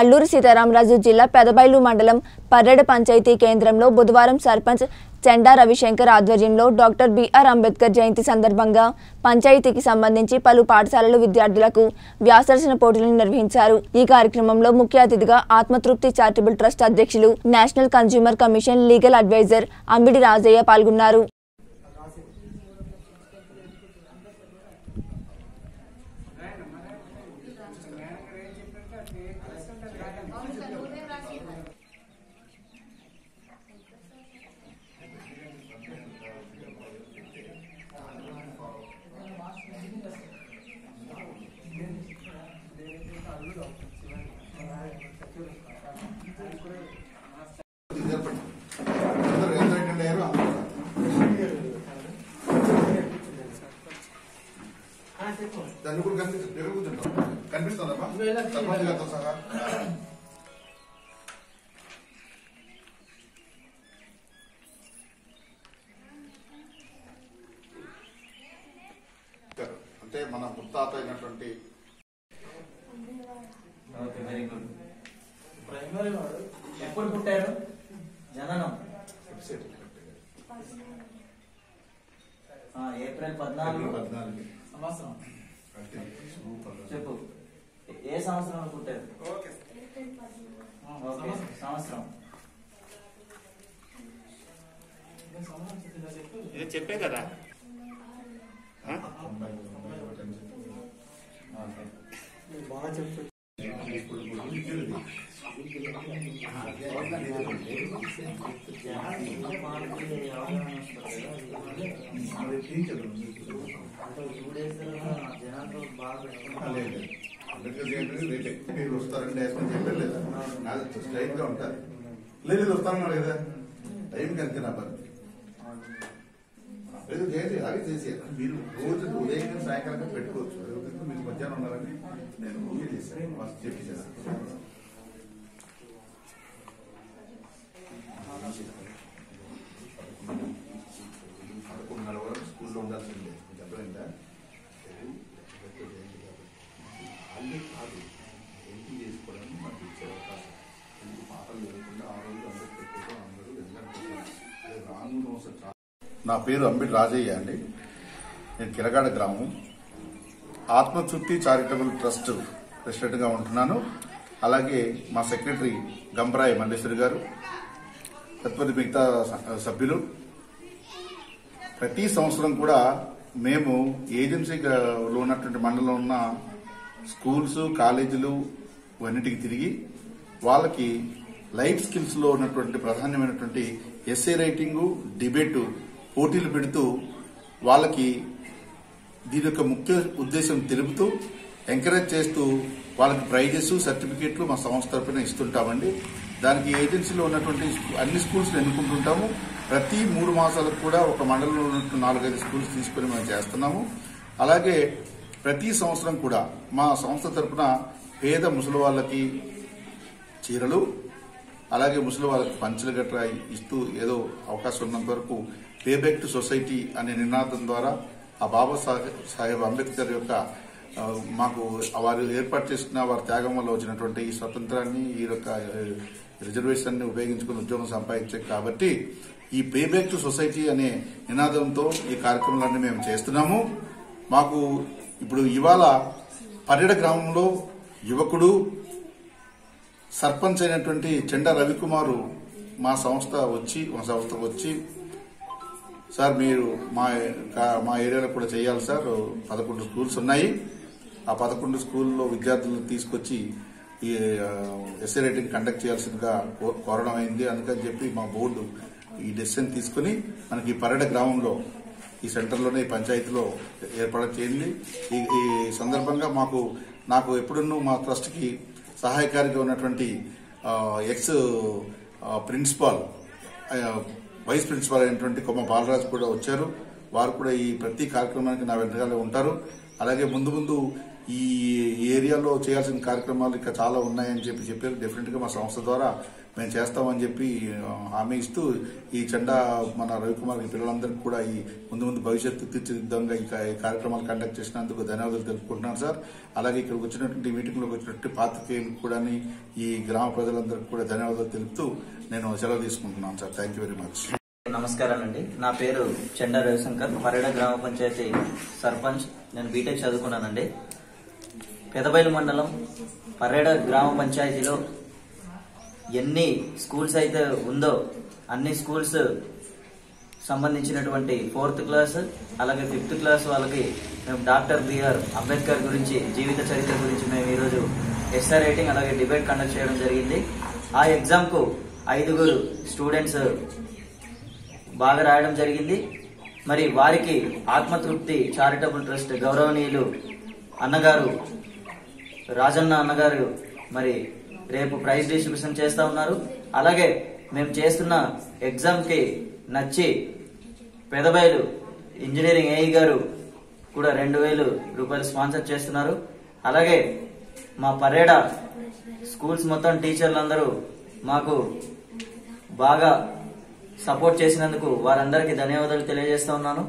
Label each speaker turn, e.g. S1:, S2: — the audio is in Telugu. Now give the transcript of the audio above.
S1: అల్లూరు సీతారామరాజు జిల్లా పెదబైలు మండలం పర్రెడ పంచాయతీ కేంద్రంలో బుధవారం సర్పంచ్ చెండా రవిశంకర్ ఆధ్వర్యంలో డాక్టర్ బిఆర్ అంబేద్కర్ జయంతి సందర్భంగా పంచాయతీకి సంబంధించి పలు పాఠశాలల విద్యార్థులకు వ్యాసరచన పోటీలను నిర్వహించారు. ఈ కార్యక్రమంలో ముఖ్య అతిథిగా ఆత్మతృప్తి చారిటబుల్ ట్రస్ట్ అధ్యక్షులు national consumer commission legal adviser Ambidi Rajaiah పాల్గొన్నారు.
S2: దాన్ని కూడా కనిపిస్తుంది దగ్గర కూర్చుంటాం కనిపిస్తుందమ్మా సర్పంచ్ గారితో సహా అంటే మన ముత్తాత అయినటువంటి
S3: ఓకే వెరీ గుడ్ ప్రైమరీ వాడు ఎప్పుడు పుట్టారు జననం. ఆ, ఏప్రిల్ పద్నాలుగు.
S2: పద్నాలుగు.
S3: సంవత్సరం. చెప్పు. ఏ- సంవత్సరంలో పుట్టారు ఓకే. సంవత్సరం.
S4: ఇది చెప్పే. కదా.
S3: ఓకే జనానికి
S2: మీరు వస్తారంటే వేసుకొని చెప్పారు లేదా నాది స్ట్రైట్గా ఉంటారు లేదు వస్తానన్నారు కదా. టైంకి అంతే నా పరిస్థితి. ఏదో లేదు అలాగే చేసేయాలి మీరు రోజు ఉదయం సాయంకాలం పెట్టుకోవచ్చు. మీకు మీరు మధ్యాహ్నం ఉన్నారని నేను చేశాను. చెప్పి చెప్పేసాను పదకొండున్నర వరకు స్కూల్లో ఉండాల్సిందే మీకు అర్థమైందా అంబేద్కర్ జయంతి కాబట్టి వాళ్ళే కాదు ఎంపీ చేసుకోవడానికి మాకు ఇచ్చే అవకాశం ఎందుకు పాటలు లేకుండా ఆ రోజు అంబేద్కర్ కోసం అందరూ వెళ్ళాలి రాను నోస నా పేరు అంబిడి రాజయ్య అండి. నేను కిరగాడ గ్రామం. ఆత్మతృప్తి చారిటబుల్ ట్రస్ట్ ప్రెసిడెంట్గా ఉంటున్నాను. అలాగే మా సెక్రటరీ గంపరాయి మల్లేశ్వరి గారు తత్పతి మిగతా సభ్యులు. ప్రతి సంవత్సరం కూడా మేము ఏజెన్సీలో ఉన్నటువంటి మండలంలో ఉన్న స్కూల్స్ కాలేజీలు ఇవన్నిటికి తిరిగి వాళ్ళకి లైఫ్ స్కిల్స్లో ఉన్నటువంటి ప్రధానమైనటువంటి ఎస్ఏ రైటింగ్ డిబేటు పోటీలు పెడుతూ వాళ్ళకి దీని యొక్క ముఖ్య ఉద్దేశం తెలుపుతూ ఎంకరేజ్ చేస్తూ వాళ్ళకి ప్రైజెస్ సర్టిఫికేట్లు మా సంస్థ తరపున ఇస్తుంటామండి. దానికి ఏజెన్సీలో ఉన్నటువంటి అన్ని స్కూల్స్ ఎన్నుకుంటుంటాము. ప్రతి మూడు మాసాలకు కూడా ఒక మండలంలో ఉన్నట్టు నాలుగైదు స్కూల్స్ తీసుకుని మేము చేస్తున్నాము. అలాగే ప్రతి సంవత్సరం కూడా మా సంస్థ తరపున పేద ముసలి వాళ్ళకి చీరలు అలాగే ముసలి వాళ్ళకి పంచులు గట్రా ఇస్తూ ఏదో అవకాశం ఉన్నంత వరకు పే బ్యాక్ టు సొసైటీ అనే నినాదం ద్వారా ఆ బాబా సాహెబ్ సాహెబ్ అంబేద్కర్ యొక్క మాకు వారు ఏర్పాటు చేసుకున్న వారి త్యాగం వల్ల వచ్చినటువంటి ఈ స్వతంత్రాన్ని ఈ యొక్క రిజర్వేషన్ని ఉపయోగించుకుని ఉద్యోగం సంపాదించారు కాబట్టి ఈ పే బ్యాక్ టు సొసైటీ అనే నినాదంతో ఈ కార్యక్రమాలన్నీ మేము చేస్తున్నాము. మాకు ఇప్పుడు ఇవాళ పర్యట గ్రామంలో యువకుడు సర్పంచ్ అయినటువంటి చెండా రవికుమారు మా సంస్థ వచ్చి మా సంస్థకు వచ్చి సార్ మీరు మా కా- మా ఏరియాలో కూడా చేయాలి సార్. పదకొండు స్కూల్స్ ఉన్నాయి. ఆ పదకొండు స్కూల్లో విద్యార్థులను తీసుకొచ్చి ఈ ఎస్ఏ రైటింగ్ కండక్ట్ చేయాల్సిందిగా కో- కోరడం అయింది. అందుకని చెప్పి మా బోర్డు ఈ డెసిషన్ తీసుకుని మనకి పరడ పర్యట గ్రామంలో ఈ సెంటర్లోనే ఈ పంచాయతీలో ఏర్పాటు చేయండి. ఈ ఈ సందర్భంగా మాకు నాకు ఎప్పుడున్నూ మా ట్రస్ట్కి సహాయకారిగా ఉన్నటువంటి ఎక్స్ ప్రిన్సిపాల్ వైస్ ప్రిన్సిపాల్ అయినటువంటి కొమ్మ బాలరాజు కూడా వచ్చారు. వారు కూడా ఈ ప్రతి కార్యక్రమానికి నా వెంటగానే ఉంటారు. అలాగే ముందు ముందు ఈ ఏరియాలో చేయాల్సిన కార్యక్రమాలు ఇంకా చాలా ఉన్నాయని చెప్పి చెప్పారు. డెఫినెట్గా మా సంస్థ ద్వారా మేము చేస్తామని చెప్పి హామీ ఇస్తూ ఈ చెండా మన రవికుమార్ పిల్లలందరికీ కూడా ఈ ముందు ముందు భవిష్యత్తు తీర్చిదిద్దంగా ఈ ఈ కార్యక్రమాలు కండక్ట్ చేసినందుకు ధన్యవాదాలు తెలుపుకుంటున్నాను సార్. అలాగే ఇక్కడికి వచ్చినటువంటి మీటింగ్లోకి వచ్చినట్టు పాత్రికేయులకు కూడా ఈ గ్రామ ప్రజలందరికీ కూడా ధన్యవాదాలు తెలుపుతూ నేను సెలవు తీసుకుంటున్నాను sir. Thank you very much
S4: నమస్కారాలండి నా పేరు చెండా రవిశంకర్. మరేడ గ్రామ పంచాయతీ సర్పంచ్. నేను బీటెక్ చదువుకున్నానండి. పెదబైలు మండలం పర్రేడ గ్రామ పంచాయతీలో ఎన్ని స్కూల్స్ అయితే ఉందో అన్ని స్కూల్స్ సంబంధించినటువంటి ఫోర్త్ క్లాస్ అలాగే ఫిఫ్త్ క్లాస్ వాళ్ళకి మేము డాక్టర్ బిఆర్ అంబేద్కర్ గురించి జీవిత చరిత్ర గురించి మేము ఈరోజు ఎస్ఆర్ రైటింగ్ అలాగే డిబేట్ కండక్ట్ చేయడం జరిగింది. ఆ ఎగ్జామ్కు ఐదుగురు స్టూడెంట్స్ బాగా రాయడం జరిగింది. మరి వారికి ఆత్మతృప్తి చారిటబుల్ ట్రస్ట్ గౌరవనీయులు అన్నగారు రాజన్న అన్నగారు మరి రేపు ప్రైజ్ డిస్ట్రిబ్యూషన్ చేస్తా ఉన్నారు. అలాగే మేము చేస్తున్న ఎగ్జామ్కి నచ్చి పెదబయలు ఇంజనీరింగ్ ఏఈ గారు కూడా రెండు వేలు రూపాయలు స్పాన్సర్ చేస్తున్నారు. అలాగే మా పర్యడ స్కూల్స్ మొత్తం టీచర్లందరూ మాకు బాగా సపోర్ట్ చేసినందుకు వారందరికీ ధన్యవాదాలు తెలియజేస్తా ఉన్నాను.